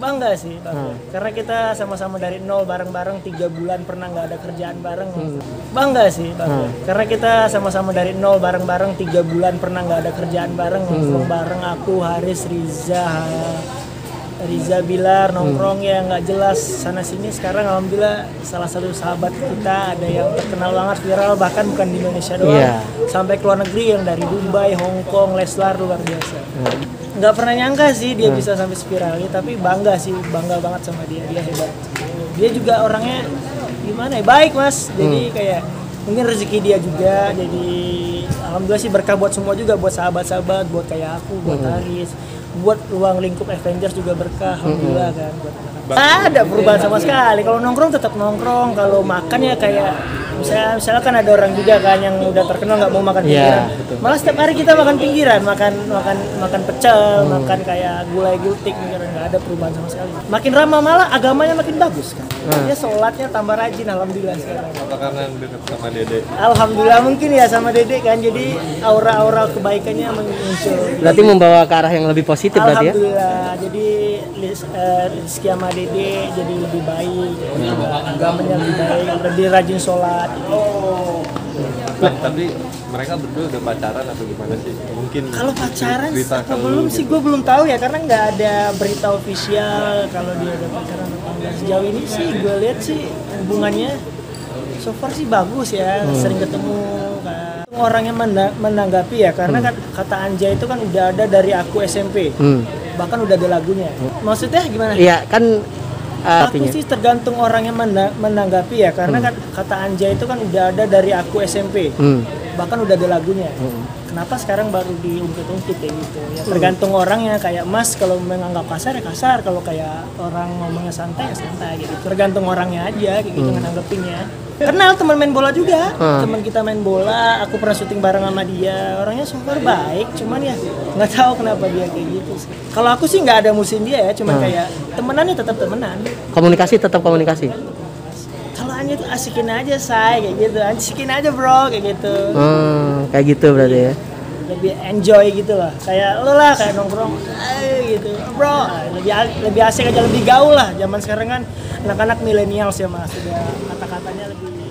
Bangga sih, bangga. Hmm. Karena kita sama-sama dari nol bareng-bareng tiga bulan pernah nggak ada kerjaan bareng. Bangga sih, bangga. Hmm. Karena kita sama-sama dari nol bareng-bareng tiga bulan pernah nggak ada kerjaan bareng. Hmm. Bareng aku, Haris, Riza, Riza Bilar nongkrong ya nggak jelas sana sini. Sekarang alhamdulillah salah satu sahabat kita ada yang terkenal banget viral bahkan bukan di Indonesia doang, Iya. sampai ke luar negeri yang dari Dubai, Hong Kong, Leslar luar biasa. Nggak pernah nyangka sih dia bisa sampai spiral ini tapi bangga sih bangga banget sama dia. Dia hebat. Dia juga orangnya gimana ya baik mas. Jadi kayak mungkin rezeki dia juga jadi alhamdulillah sih berkah buat semua juga buat sahabat-sahabat buat kayak aku buat Haris buat ruang lingkup Avengers juga berkah alhamdulillah kan buat anak-anak. ada perubahan sama sekali. Kalau nongkrong tetap nongkrong kalau makan ya kayak misalnya misalnya kan ada orang juga kan yang udah terkenal nggak mau makan Iya, pinggiran. betul. malah setiap hari kita makan pinggiran makan makan makan pecel makan kayak gulai gultik pinggiran nggak ada perubahan sama sekali. Makin ramah malah agamanya makin bagus kan. Dia sholatnya tambah rajin alhamdulillah sekarang Apa karena deket sama Dede? alhamdulillah mungkin ya sama dede kan jadi aura-aura kebaikannya muncul. Berarti membawa ke arah yang lebih positif berarti ya? Alhamdulillah, jadi Rizky sama Dede jadi lebih baik, agamanya lebih baik, lebih rajin sholat. Nah, tapi mereka berdua udah pacaran atau gimana sih? Mungkin Kalau pacaran atau belum lu sih, gitu. gue belum tahu ya karena nggak ada berita ofisial kalau dia udah pacaran atau enggak. Sejauh ini sih gue lihat sih hubungannya so far sih bagus ya, sering ketemu kan. Orangnya menda- menanggapi ya karena kan kata Anja itu kan udah ada dari aku SMP, Hmm. bahkan udah ada lagunya. Maksudnya gimana? Iya kan uh, Aku artinya. sih tergantung orang yang menanggapi ya karena kan kata Anja itu kan udah ada dari aku SMP Hmm. bahkan udah ada lagunya kenapa sekarang baru diungkit-ungkit kayak gitu? Ya tergantung orangnya. Kayak Mas kalau menganggap kasar ya kasar. Kalau kayak orang ngomongnya santai ya santai gitu. Tergantung orangnya aja kayak gitu nganggepinnya kenal teman main bola juga. Hmm. teman kita main bola aku pernah syuting bareng sama dia. Orangnya super baik cuman ya nggak tahu kenapa dia kayak gitu sih. Kalau aku sih nggak ada musim dia ya cuman kayak temenannya tetap temenan. Komunikasi tetap komunikasi. Tuh asikin aja say kayak gitu. Asikin aja bro kayak gitu. Hmm, kayak gitu berarti ya. lebih enjoy gitu lah. Kayak lo lah kayak nongkrong eh gitu. Bro lebih lebih asik aja lebih gaul lah. Zaman sekarang kan anak-anak milenial sih mas. Udah kata-katanya lebih